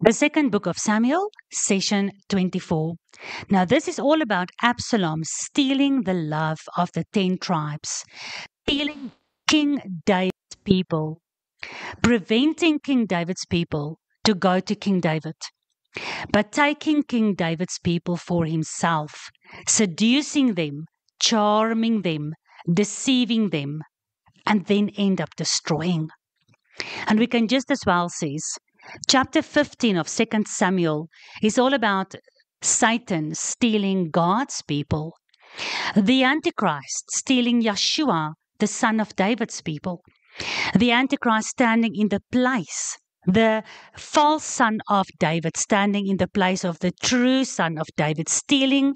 The second book of Samuel, session 24. Now, this is all about Absalom stealing the love of the 10 tribes, stealing King David's people, preventing King David's people to go to King David, but taking King David's people for himself, seducing them, charming them, deceiving them, and then end up destroying. And we can just as well say, chapter 15 of 2 Samuel is all about Satan stealing God's people, the Antichrist stealing Yeshua, the son of David's people, the Antichrist standing in the place, the false son of David standing in the place of the true son of David, stealing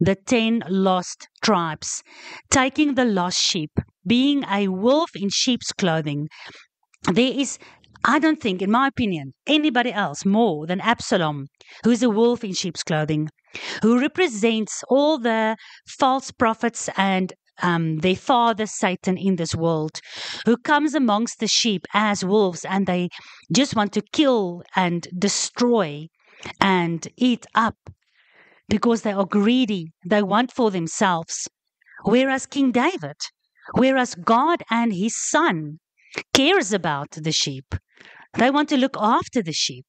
the 10 lost tribes, taking the lost sheep, being a wolf in sheep's clothing. There is I don't think, in my opinion, anybody else more than Absalom, who is a wolf in sheep's clothing, who represents all the false prophets and um, their father Satan in this world, who comes amongst the sheep as wolves and they just want to kill and destroy and eat up because they are greedy. They want for themselves. Whereas King David, whereas God and his son cares about the sheep. They want to look after the sheep.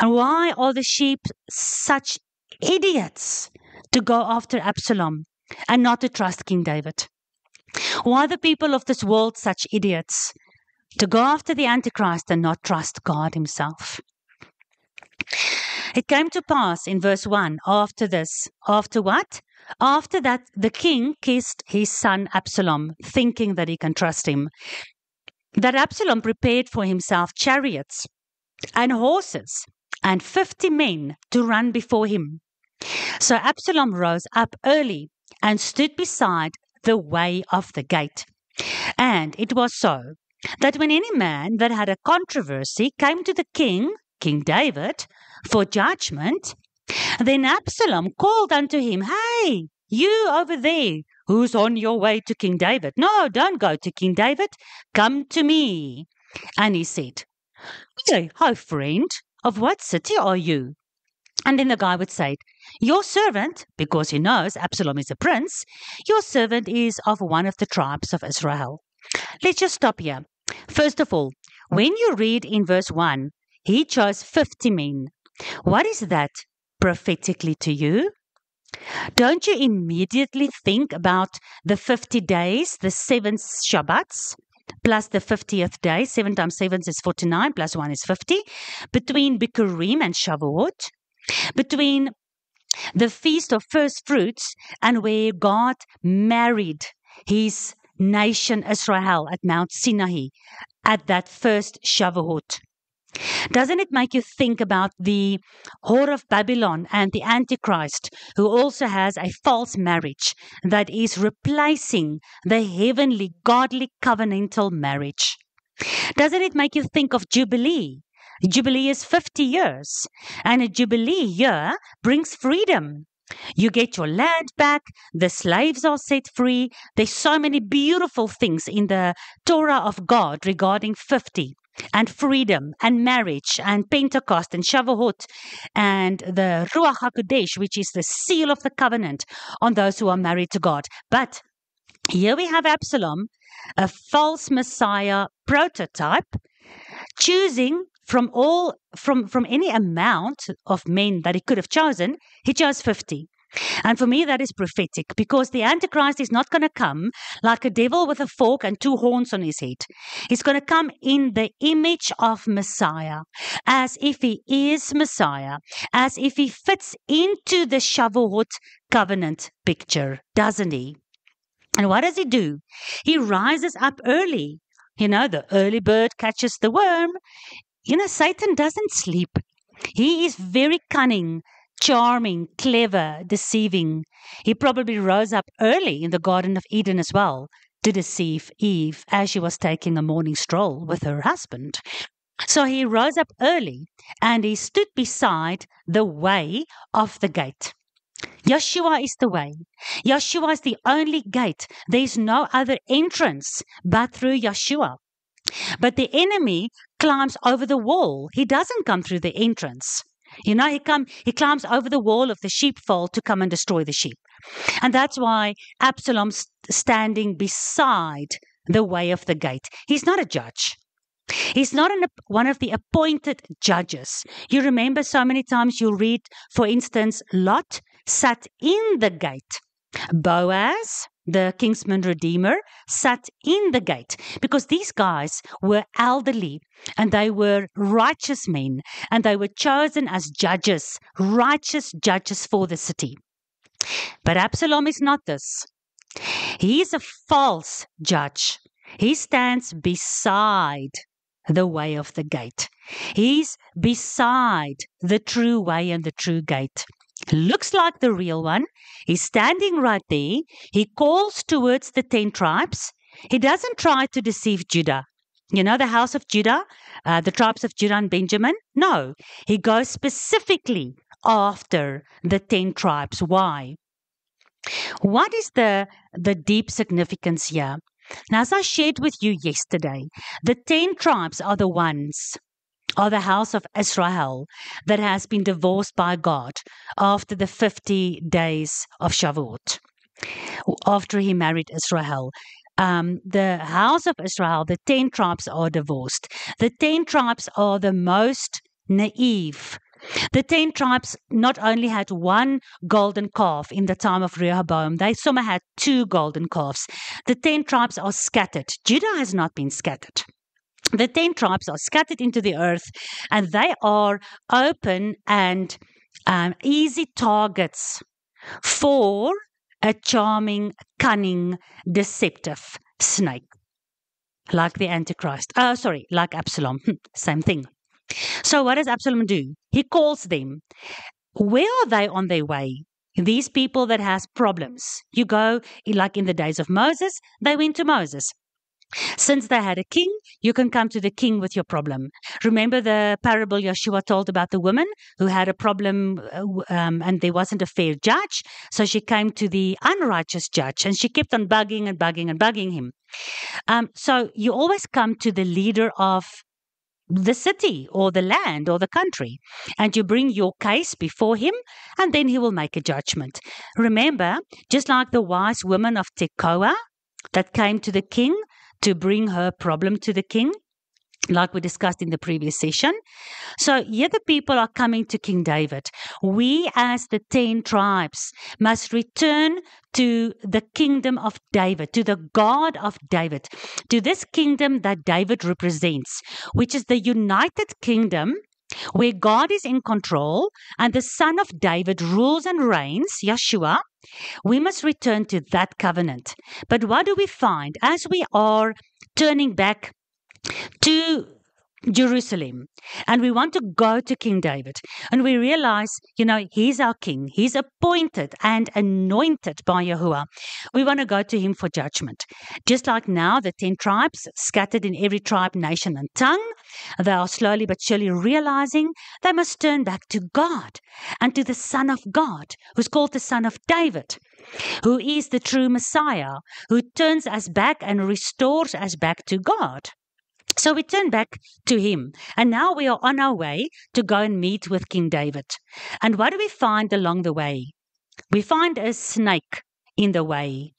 And why are the sheep such idiots to go after Absalom and not to trust King David? Why are the people of this world such idiots to go after the Antichrist and not trust God Himself? It came to pass in verse 1 after this, after what? After that, the king kissed his son Absalom, thinking that he can trust him that Absalom prepared for himself chariots and horses and fifty men to run before him. So Absalom rose up early and stood beside the way of the gate. And it was so that when any man that had a controversy came to the king, King David, for judgment, then Absalom called unto him, Hey, you over there Who's on your way to King David? No, don't go to King David. Come to me. And he said, Hey, hi, friend. Of what city are you? And then the guy would say, Your servant, because he knows Absalom is a prince, your servant is of one of the tribes of Israel. Let's just stop here. First of all, when you read in verse 1, he chose 50 men. What is that prophetically to you? Don't you immediately think about the 50 days, the seven Shabbats, plus the 50th day? Seven times seven is 49, plus one is 50. Between Bikurim and Shavuot, between the feast of first fruits and where God married his nation Israel at Mount Sinai at that first Shavuot. Doesn't it make you think about the whore of Babylon and the Antichrist, who also has a false marriage that is replacing the heavenly, godly, covenantal marriage? Doesn't it make you think of Jubilee? Jubilee is 50 years, and a Jubilee year brings freedom. You get your land back, the slaves are set free. There's so many beautiful things in the Torah of God regarding 50 and freedom and marriage and Pentecost and Shavuot and the Ruach HaKodesh, which is the seal of the covenant on those who are married to God. But here we have Absalom, a false Messiah prototype, choosing from all from from any amount of men that he could have chosen, he chose 50. And for me, that is prophetic because the Antichrist is not going to come like a devil with a fork and two horns on his head. He's going to come in the image of Messiah, as if he is Messiah, as if he fits into the Shavuot covenant picture, doesn't he? And what does he do? He rises up early. You know, the early bird catches the worm. You know, Satan doesn't sleep. He is very cunning charming, clever, deceiving. He probably rose up early in the Garden of Eden as well to deceive Eve as she was taking a morning stroll with her husband. So he rose up early and he stood beside the way of the gate. Yeshua is the way. Yeshua is the only gate. There is no other entrance but through Yeshua. But the enemy climbs over the wall. He doesn't come through the entrance. You know, he come he climbs over the wall of the sheepfold to come and destroy the sheep. And that's why Absalom's standing beside the way of the gate. He's not a judge. He's not an, one of the appointed judges. You remember so many times you'll read, for instance, Lot sat in the gate. Boaz, the kinsman redeemer, sat in the gate because these guys were elderly and they were righteous men and they were chosen as judges, righteous judges for the city. But Absalom is not this. He is a false judge. He stands beside the way of the gate. He's beside the true way and the true gate. Looks like the real one. He's standing right there. He calls towards the 10 tribes. He doesn't try to deceive Judah. You know, the house of Judah, uh, the tribes of Judah and Benjamin? No, he goes specifically after the 10 tribes. Why? What is the, the deep significance here? Now, as I shared with you yesterday, the 10 tribes are the ones, are the house of Israel that has been divorced by God after the 50 days of Shavuot, after he married Israel. Um, the house of Israel, the 10 tribes are divorced. The 10 tribes are the most naive the ten tribes not only had one golden calf in the time of Rehoboam, they somehow had two golden calves. The ten tribes are scattered. Judah has not been scattered. The ten tribes are scattered into the earth and they are open and um, easy targets for a charming, cunning, deceptive snake. Like the Antichrist. Oh, sorry, like Absalom. Same thing. So what does Absalom do? He calls them. Where are they on their way? These people that has problems. You go, like in the days of Moses, they went to Moses. Since they had a king, you can come to the king with your problem. Remember the parable Yeshua told about the woman who had a problem uh, um, and there wasn't a fair judge. So she came to the unrighteous judge and she kept on bugging and bugging and bugging him. Um, so you always come to the leader of the city or the land or the country. And you bring your case before him, and then he will make a judgment. Remember, just like the wise woman of Tekoa that came to the king to bring her problem to the king, like we discussed in the previous session. So here the people are coming to King David. We, as the 10 tribes, must return to the kingdom of David, to the God of David, to this kingdom that David represents, which is the united kingdom where God is in control and the son of David rules and reigns, Yeshua, we must return to that covenant. But what do we find as we are turning back to Jerusalem and we want to go to King David and we realize, you know, he's our king. He's appointed and anointed by Yahuwah. We want to go to him for judgment. Just like now, the 10 tribes scattered in every tribe, nation, and tongue, they are slowly but surely realizing they must turn back to God and to the Son of God, who's called the Son of David who is the true Messiah, who turns us back and restores us back to God. So we turn back to him, and now we are on our way to go and meet with King David. And what do we find along the way? We find a snake in the way.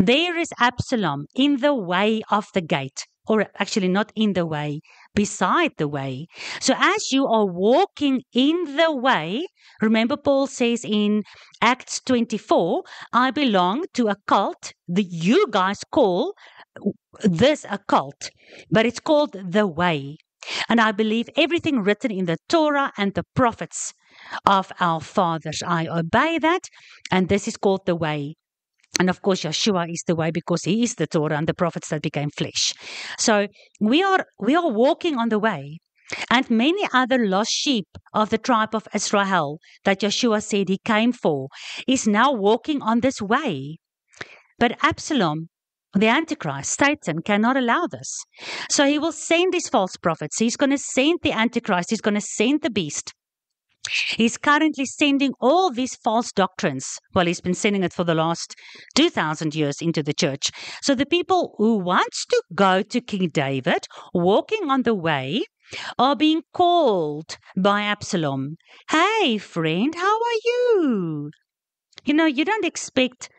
There is Absalom in the way of the gate, or actually not in the way, beside the way. So as you are walking in the way, remember Paul says in Acts 24, I belong to a cult that you guys call uh, this a cult, but it's called the way. And I believe everything written in the Torah and the prophets of our fathers. I obey that, and this is called the way. And of course, Yeshua is the way because he is the Torah and the prophets that became flesh. So we are we are walking on the way. And many other lost sheep of the tribe of Israel that Yeshua said he came for is now walking on this way. But Absalom the Antichrist, Satan, cannot allow this. So he will send these false prophets. He's going to send the Antichrist. He's going to send the beast. He's currently sending all these false doctrines. Well, he's been sending it for the last 2,000 years into the church. So the people who wants to go to King David, walking on the way, are being called by Absalom. Hey, friend, how are you? You know, you don't expect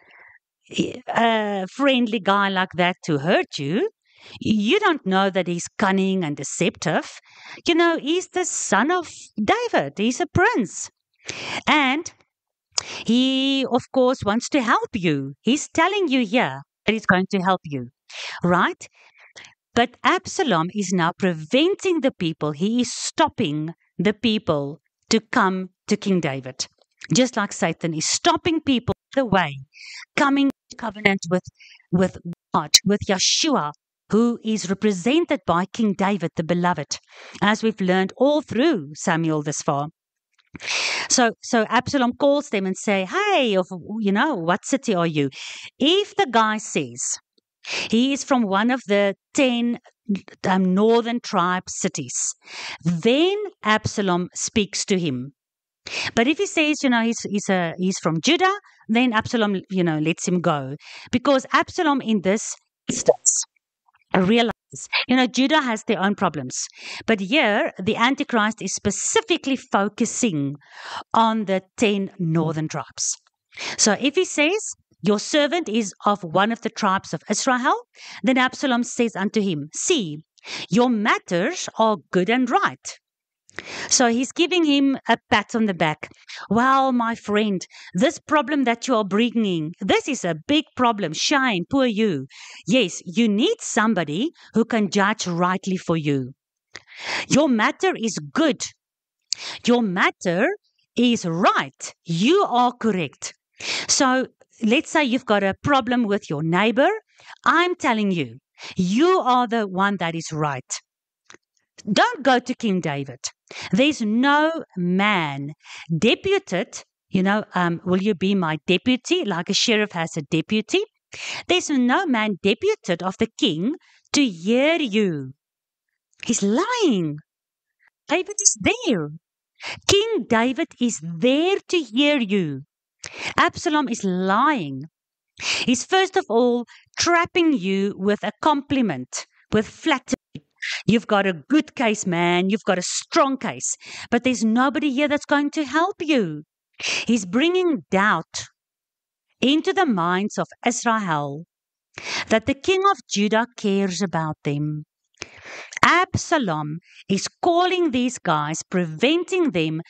eh, a friendly guy like that to hurt you. You don't know that he's cunning and deceptive. You know, he's the son of David, he's a prince. And he, of course, wants to help you. He's telling you here that he's going to help you, right? But Absalom is now preventing the people, he is stopping the people to come to King David. Just like Satan is stopping people the way, coming to covenant with, with God, with Yeshua, who is represented by King David, the beloved, as we've learned all through Samuel this far. So, so Absalom calls them and say, "Hey, of you know, what city are you?" If the guy says he is from one of the ten um, northern tribe cities, then Absalom speaks to him. But if he says, you know, he's he's a he's from Judah, then Absalom, you know, lets him go because Absalom in this instance realize, you know, Judah has their own problems. But here, the Antichrist is specifically focusing on the 10 northern tribes. So if he says, Your servant is of one of the tribes of Israel, then Absalom says unto him, See, your matters are good and right. So he's giving him a pat on the back. Well, my friend, this problem that you are bringing, this is a big problem. Shine, poor you. Yes, you need somebody who can judge rightly for you. Your matter is good. Your matter is right. You are correct. So let's say you've got a problem with your neighbor. I'm telling you, you are the one that is right. Don't go to King David. There's no man deputed, you know, um, will you be my deputy? Like a sheriff has a deputy. There's no man deputed of the king to hear you. He's lying. David is there. King David is there to hear you. Absalom is lying. He's first of all trapping you with a compliment, with flattery. You've got a good case, man. You've got a strong case. But there's nobody here that's going to help you. He's bringing doubt into the minds of Israel that the king of Judah cares about them. Absalom is calling these guys, preventing them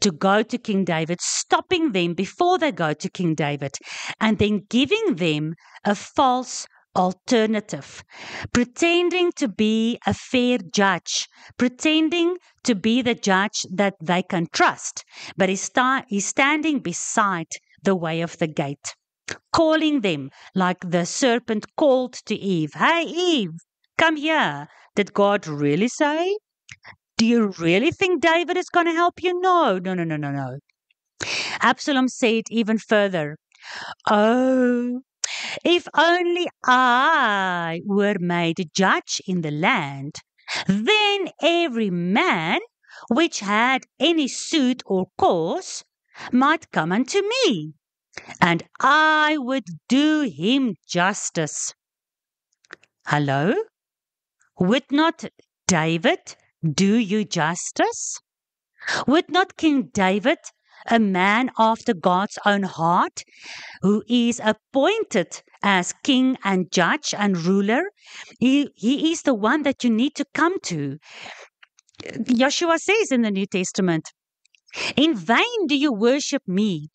to go to King David, stopping them before they go to King David, and then giving them a false alternative, pretending to be a fair judge, pretending to be the judge that they can trust, but he's, sta- he's standing beside the way of the gate, calling them like the serpent called to Eve, Hey, Eve, come here. Did God really say? Do you really think David is going to help you? No, no, no, no, no, no. Absalom said even further, Oh, if only I were made judge in the land, then every man which had any suit or cause might come unto me, and I would do him justice. Hello? Would not David do you justice? Would not King David a man after God's own heart, who is appointed as king and judge and ruler. He, he is the one that you need to come to. Yeshua says in the New Testament, In vain do you worship me,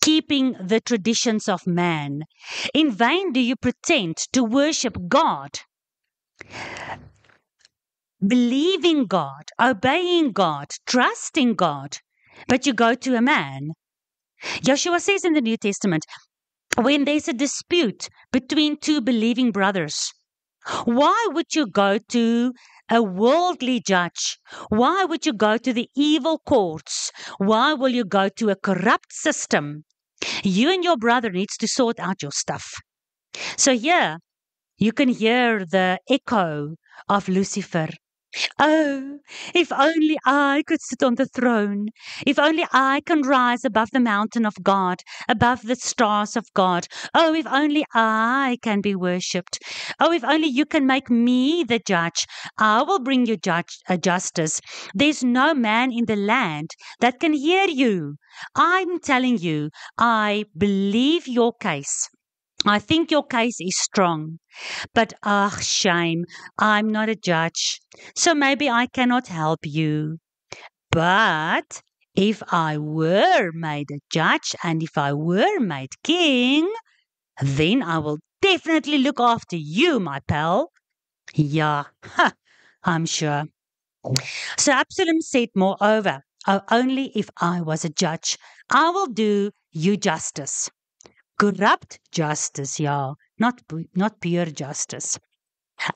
keeping the traditions of man. In vain do you pretend to worship God. Believing God, obeying God, trusting God but you go to a man. Yeshua says in the New Testament, when there's a dispute between two believing brothers, why would you go to a worldly judge? Why would you go to the evil courts? Why will you go to a corrupt system? You and your brother needs to sort out your stuff. So here you can hear the echo of Lucifer Oh, if only I could sit on the throne. If only I can rise above the mountain of God, above the stars of God. Oh, if only I can be worshipped. Oh, if only you can make me the judge. I will bring you judge, uh, justice. There's no man in the land that can hear you. I'm telling you, I believe your case. I think your case is strong. But ah, shame, I'm not a judge, so maybe I cannot help you. But if I were made a judge and if I were made king, then I will definitely look after you, my pal. Yeah, I'm sure. So Absalom said, moreover, only if I was a judge, I will do you justice corrupt justice, yeah, not, not pure justice.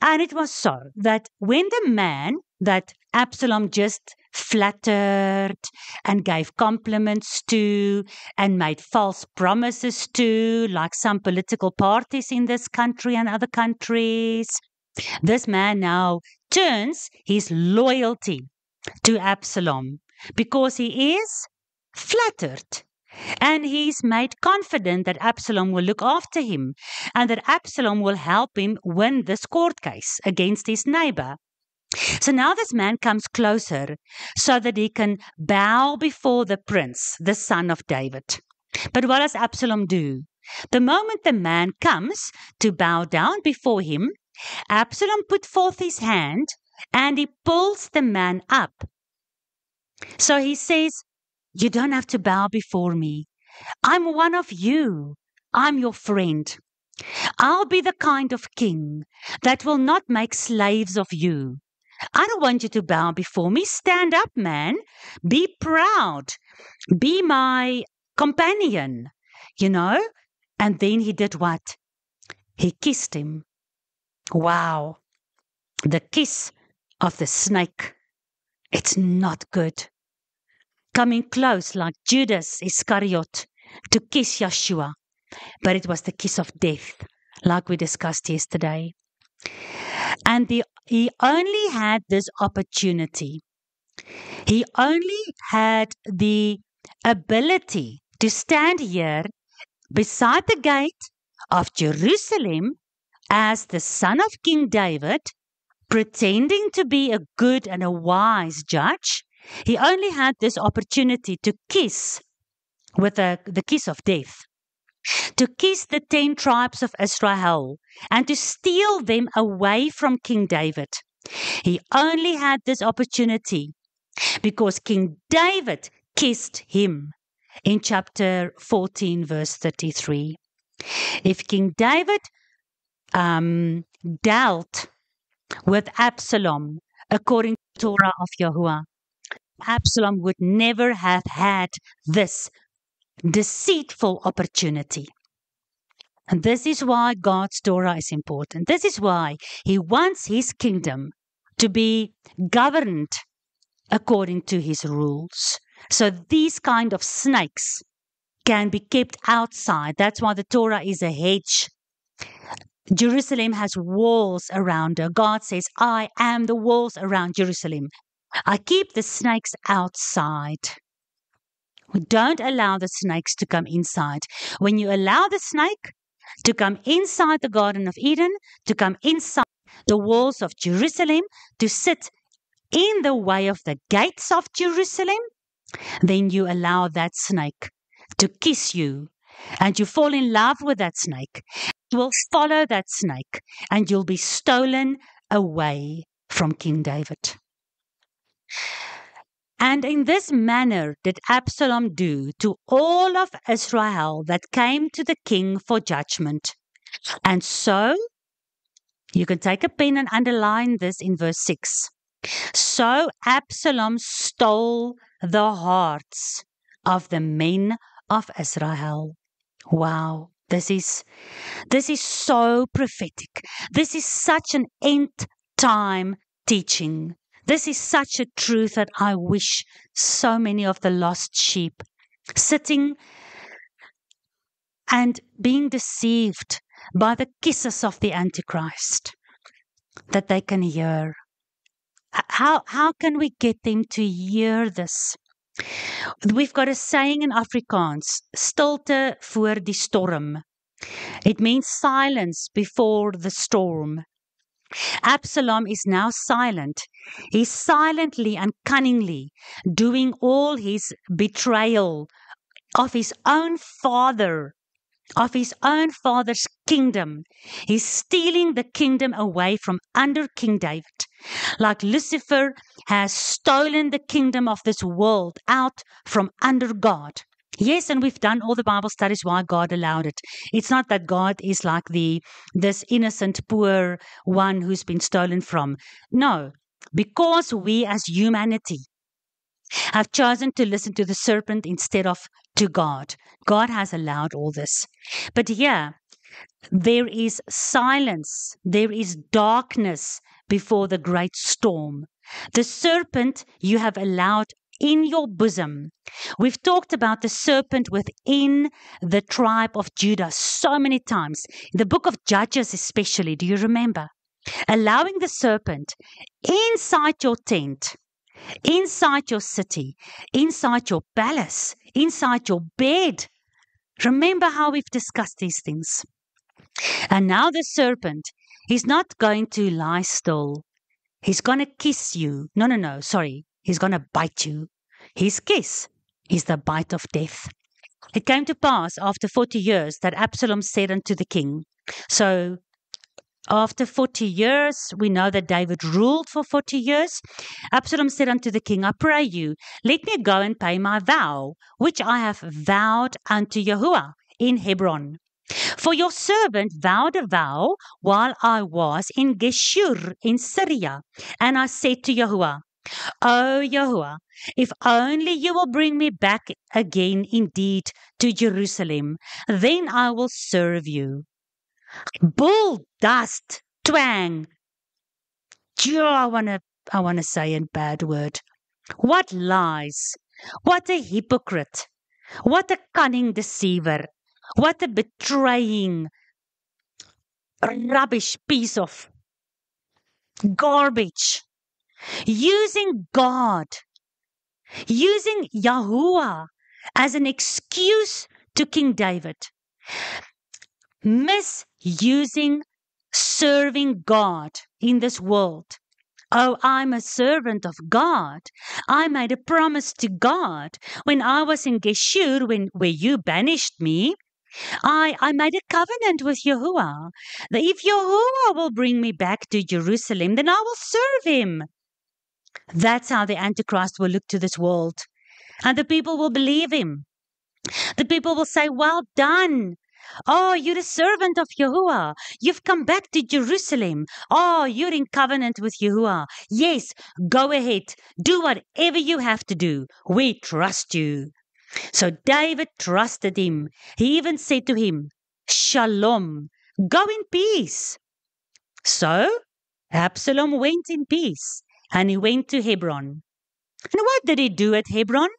And it was so that when the man that Absalom just flattered and gave compliments to and made false promises to, like some political parties in this country and other countries, this man now turns his loyalty to Absalom because he is flattered and he's made confident that Absalom will look after him and that Absalom will help him win this court case against his neighbor. So now this man comes closer so that he can bow before the prince, the son of David. But what does Absalom do? The moment the man comes to bow down before him, Absalom put forth his hand and he pulls the man up. So he says, you don't have to bow before me. I'm one of you. I'm your friend. I'll be the kind of king that will not make slaves of you. I don't want you to bow before me. Stand up, man. Be proud. Be my companion, you know? And then he did what? He kissed him. Wow. The kiss of the snake. It's not good coming close like Judas Iscariot to kiss Yeshua, but it was the kiss of death, like we discussed yesterday. And the, he only had this opportunity. He only had the ability to stand here beside the gate of Jerusalem as the son of King David, pretending to be a good and a wise judge, he only had this opportunity to kiss with the, the kiss of death, to kiss the 10 tribes of Israel and to steal them away from King David. He only had this opportunity because King David kissed him in chapter 14, verse 33. If King David um, dealt with Absalom according to the Torah of Yahuwah, Absalom would never have had this deceitful opportunity. And this is why God's Torah is important. This is why He wants His kingdom to be governed according to His rules. So these kind of snakes can be kept outside. That's why the Torah is a hedge. Jerusalem has walls around her. God says, I am the walls around Jerusalem. I keep the snakes outside. We don't allow the snakes to come inside. When you allow the snake to come inside the Garden of Eden, to come inside the walls of Jerusalem, to sit in the way of the gates of Jerusalem, then you allow that snake to kiss you and you fall in love with that snake. You will follow that snake and you'll be stolen away from King David. And in this manner did Absalom do to all of Israel that came to the king for judgment. And so, you can take a pen and underline this in verse 6. So Absalom stole the hearts of the men of Israel. Wow. This is this is so prophetic. This is such an end time teaching. This is such a truth that I wish so many of the lost sheep sitting and being deceived by the kisses of the Antichrist that they can hear. How, how can we get them to hear this? We've got a saying in Afrikaans, stilte voor die storm. It means silence before the storm. Absalom is now silent. He's silently and cunningly doing all his betrayal of his own father, of his own father's kingdom. He's stealing the kingdom away from under King David. Like Lucifer has stolen the kingdom of this world out from under God. Yes, and we've done all the Bible studies why God allowed it. It's not that God is like the this innocent poor one who's been stolen from. No, because we as humanity have chosen to listen to the serpent instead of to God. God has allowed all this. But yeah, there is silence, there is darkness before the great storm. The serpent you have allowed in your bosom. We've talked about the serpent within the tribe of Judah so many times. In the book of Judges, especially, do you remember? Allowing the serpent inside your tent, inside your city, inside your palace, inside your bed. Remember how we've discussed these things. And now the serpent, is not going to lie still. He's going to kiss you. No, no, no, sorry. He's going to bite you. His kiss is the bite of death. It came to pass after 40 years that Absalom said unto the king, So after 40 years, we know that David ruled for 40 years. Absalom said unto the king, I pray you, let me go and pay my vow, which I have vowed unto Yahuwah in Hebron. For your servant vowed a vow while I was in Geshur in Syria. And I said to Yahuwah, O Yahuwah, if only you will bring me back again indeed to Jerusalem, then I will serve you. Bull dust, twang. Gee, I wanna I wanna say a bad word. What lies! What a hypocrite! What a cunning deceiver! What a betraying rubbish piece of garbage! Using God, using Yahuwah as an excuse to King David, misusing serving God in this world. Oh, I'm a servant of God. I made a promise to God when I was in Geshur, when where you banished me. I, I made a covenant with Yahuwah that if Yahuwah will bring me back to Jerusalem, then I will serve him. That's how the Antichrist will look to this world. And the people will believe him. The people will say, Well done. Oh, you're a servant of Yahuwah. You've come back to Jerusalem. Oh, you're in covenant with Yahuwah. Yes, go ahead. Do whatever you have to do. We trust you. So David trusted him. He even said to him, Shalom. Go in peace. So Absalom went in peace and he went to Hebron. And what did he do at Hebron?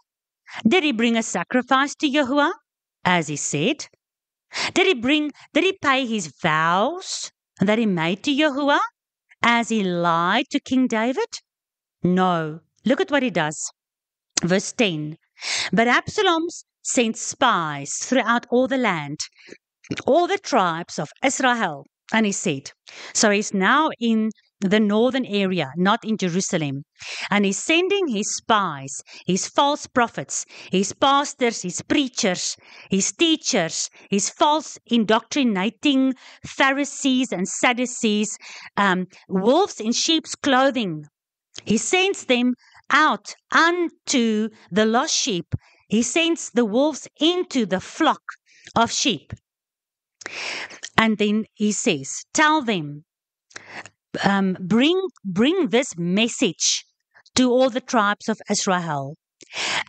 Did he bring a sacrifice to Yahuwah, as he said? Did he bring, did he pay his vows that he made to Yahuwah, as he lied to King David? No. Look at what he does. Verse 10. But Absalom sent spies throughout all the land, all the tribes of Israel. And he said, so he's now in the northern area, not in Jerusalem. And he's sending his spies, his false prophets, his pastors, his preachers, his teachers, his false indoctrinating Pharisees and Sadducees, um, wolves in sheep's clothing. He sends them out unto the lost sheep. He sends the wolves into the flock of sheep. And then he says, Tell them, um, bring bring this message to all the tribes of Israel.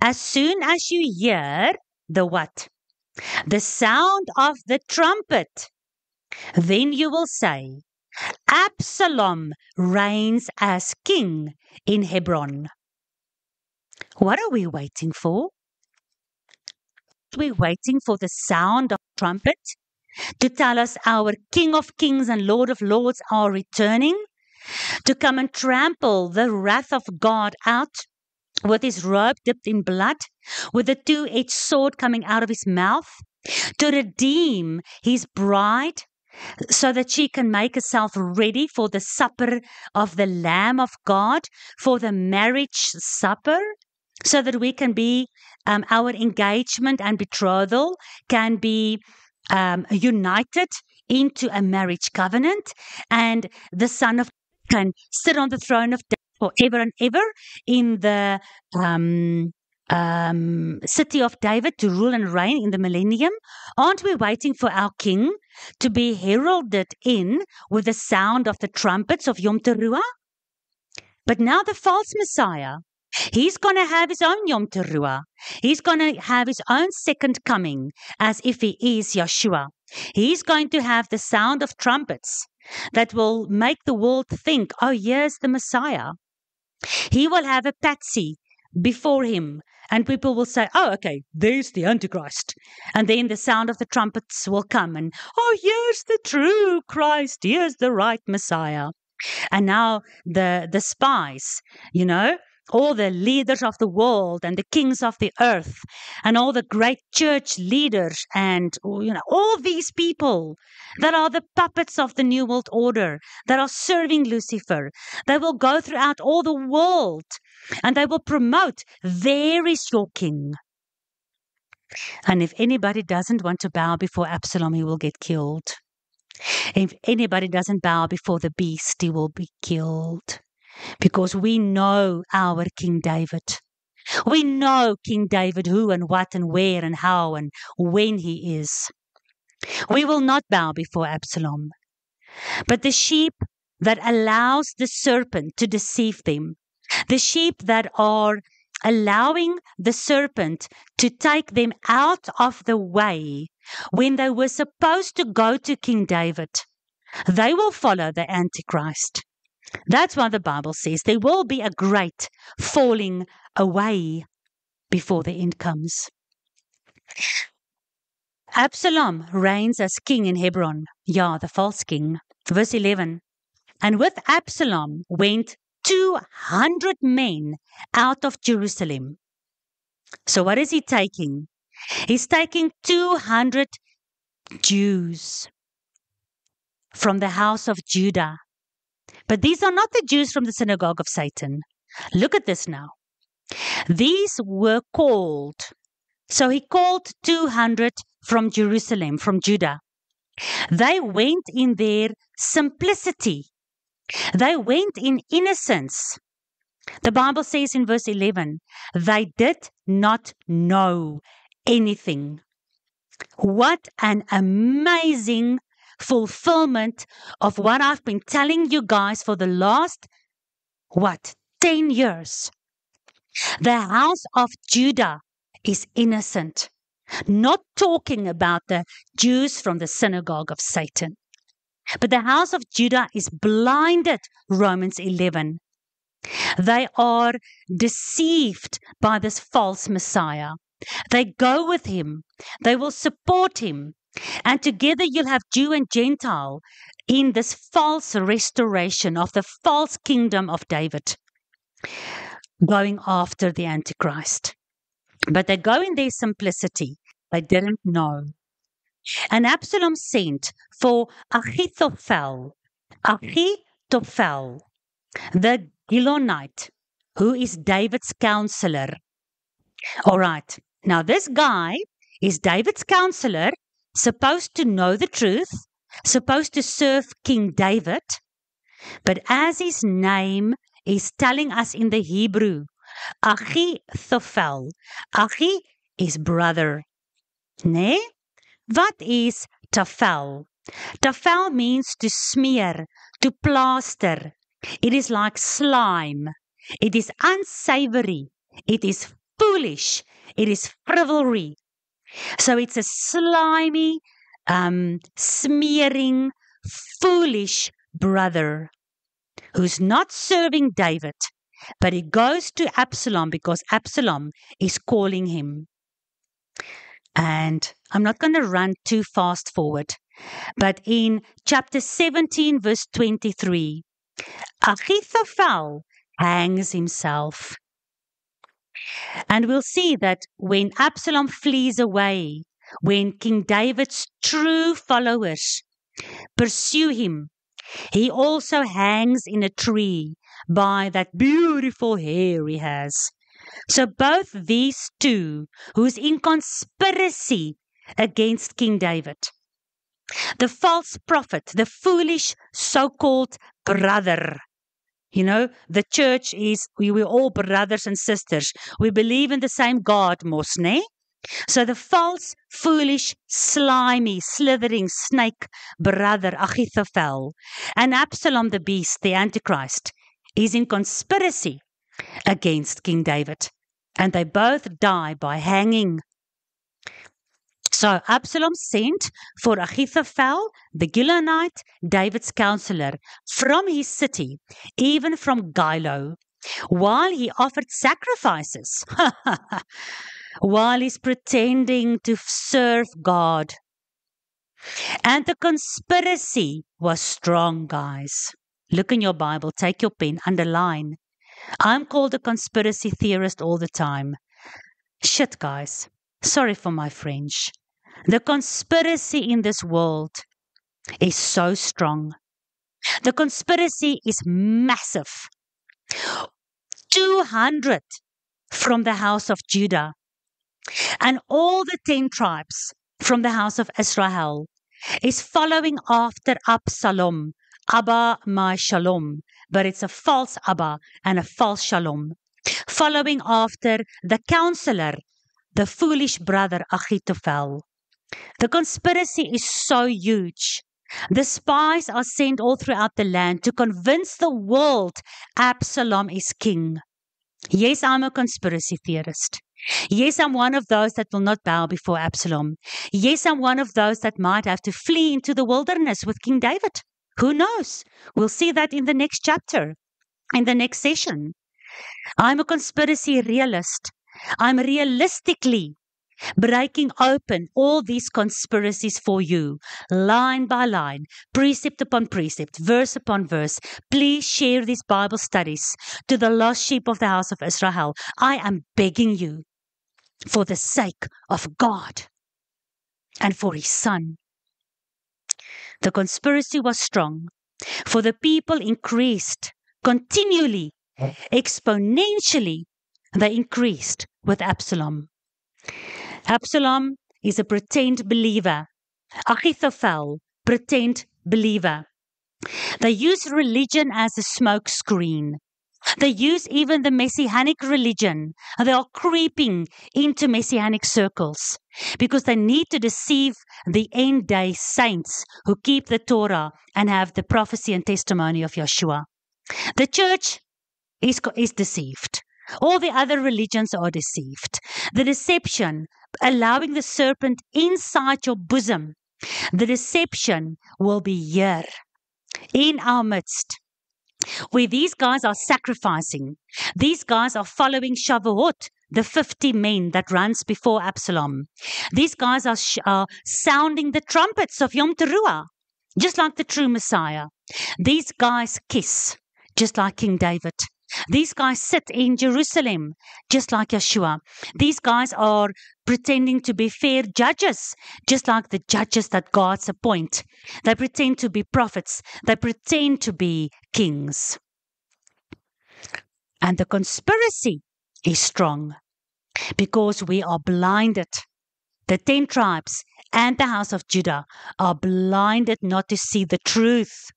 As soon as you hear the what? The sound of the trumpet, then you will say, Absalom reigns as king in Hebron. What are we waiting for? We're waiting for the sound of trumpet to tell us our King of Kings and Lord of Lords are returning. to come and trample the wrath of God out with his robe dipped in blood, with a two edged sword coming out of his mouth, to redeem his bride so that she can make herself ready for the supper of the Lamb of God, for the marriage supper, so that we can be, um, our engagement and betrothal can be um, united into a marriage covenant, and the Son of can sit on the throne of David forever and ever in the um, um, city of David to rule and reign in the millennium? Aren't we waiting for our king to be heralded in with the sound of the trumpets of Yom Teruah? But now the false Messiah, he's going to have his own Yom Teruah. He's going to have his own second coming as if he is Yeshua. He's going to have the sound of trumpets that will make the world think, oh, here's the Messiah. He will have a patsy before him, and people will say, Oh, okay, there's the Antichrist. And then the sound of the trumpets will come, and oh, here's the true Christ, here's the right Messiah. And now the the spies, you know, all the leaders of the world and the kings of the earth and all the great church leaders and you know all these people that are the puppets of the new world order that are serving lucifer. They will go throughout all the world and they will promote there is your king. And if anybody doesn't want to bow before absalom he will get killed. If anybody doesn't bow before the beast he will be killed because we know our King David. We know King David who and what and where and how and when he is. We will not bow before Absalom. But the sheep that allows the serpent to deceive them, the sheep that are allowing the serpent to take them out of the way when they were supposed to go to King David, they will follow the Antichrist. That's why the Bible says there will be a great falling away before the end comes. Absalom reigns as king in Hebron. Yah, the false king. Verse 11. And with Absalom went 200 men out of Jerusalem. So, what is he taking? He's taking 200 Jews from the house of Judah but these are not the Jews from the synagogue of Satan. Look at this now. These were called. So he called 200 from Jerusalem, from Judah. They went in their simplicity. They went in innocence. The Bible says in verse 11, they did not know anything. What an amazing fulfillment of what I've been telling you guys for the last, what, 10 years. The house of Judah is innocent, not talking about the Jews from the synagogue of Satan. But the house of Judah is blinded, Romans 11. They are deceived by this false Messiah. They go with him. They will support him. And together you'll have Jew and Gentile in this false restoration of the false kingdom of David, going after the Antichrist. But they go in their simplicity. They didn't know. And Absalom sent for Ahithophel, Ahithophel, the Gilonite, who is David's counselor. All right. Now, this guy is David's counselor supposed to know the truth, supposed to serve King David, but as his name is telling us in the Hebrew, Achithophel, Achi is brother. Ne? What is Tafel? Tafel means to smear, to plaster. It is like slime. It is unsavory. It is foolish. It is frivolry. So it's a slimy, um, smearing, foolish brother who's not serving David, but he goes to Absalom because Absalom is calling him. And I'm not going to run too fast forward, but in chapter 17, verse 23, Achithophel hangs himself. And we'll see that when Absalom flees away, when King David's true followers pursue him, he also hangs in a tree by that beautiful hair he has. So both these two, who's in conspiracy against King David, the false prophet, the foolish so called brother. You know, the church is—we are all brothers and sisters. We believe in the same God, Mosne. So the false, foolish, slimy, slithering snake brother Achithophel and Absalom the beast, the Antichrist, is in conspiracy against King David. And they both die by hanging. So Absalom sent for Ahithophel, the Gilonite, David's counselor, from his city, even from Gilo, while he offered sacrifices. while he's pretending to serve God. And the conspiracy was strong, guys. Look in your Bible, take your pen, underline. I'm called a conspiracy theorist all the time. Shit, guys. Sorry for my French. The conspiracy in this world is so strong. The conspiracy is massive. 200 from the house of Judah and all the 10 tribes from the house of Israel is following after Absalom, Abba my Shalom, but it's a false Abba and a false Shalom, following after the counselor, the foolish brother Achitophel. The conspiracy is so huge. The spies are sent all throughout the land to convince the world Absalom is king. Yes, I'm a conspiracy theorist. Yes, I'm one of those that will not bow before Absalom. Yes, I'm one of those that might have to flee into the wilderness with King David. Who knows? We'll see that in the next chapter, in the next session. I'm a conspiracy realist. I'm realistically breaking open all these conspiracies for you, line by line, precept upon precept, verse upon verse. Please share these Bible studies to the lost sheep of the house of Israel. I am begging you for the sake of God and for his son. The conspiracy was strong, for the people increased continually, exponentially, they increased with Absalom. Absalom is a pretend believer. Achithophel, pretend believer. They use religion as a smokescreen. They use even the messianic religion. They are creeping into messianic circles because they need to deceive the end day saints who keep the Torah and have the prophecy and testimony of Yeshua. The church is, is deceived. All the other religions are deceived. The deception, allowing the serpent inside your bosom, the deception will be here in our midst where these guys are sacrificing. These guys are following Shavuot, the 50 men that runs before Absalom. These guys are, sh- are sounding the trumpets of Yom Teruah, just like the true Messiah. These guys kiss, just like King David. These guys sit in Jerusalem, just like Yeshua. These guys are pretending to be fair judges, just like the judges that God's appoint. They pretend to be prophets. They pretend to be kings. And the conspiracy is strong because we are blinded. The 10 tribes and the house of Judah are blinded not to see the truth.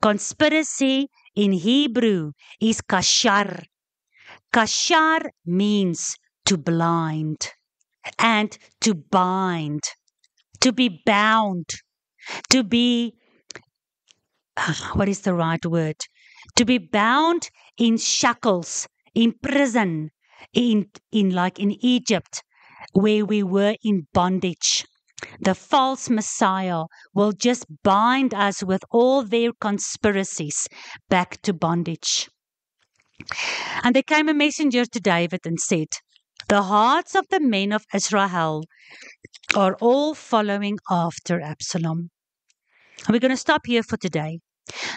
Conspiracy in Hebrew is kashar. Kashar means to blind and to bind, to be bound, to be, what is the right word? To be bound in shackles, in prison, in, in like in Egypt, where we were in bondage. The false Messiah will just bind us with all their conspiracies back to bondage. And there came a messenger to David and said, The hearts of the men of Israel are all following after Absalom. And we're going to stop here for today.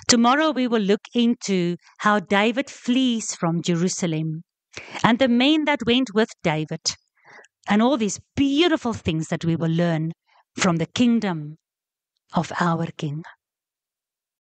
Tomorrow we will look into how David flees from Jerusalem and the men that went with David and all these beautiful things that we will learn from the kingdom of our King.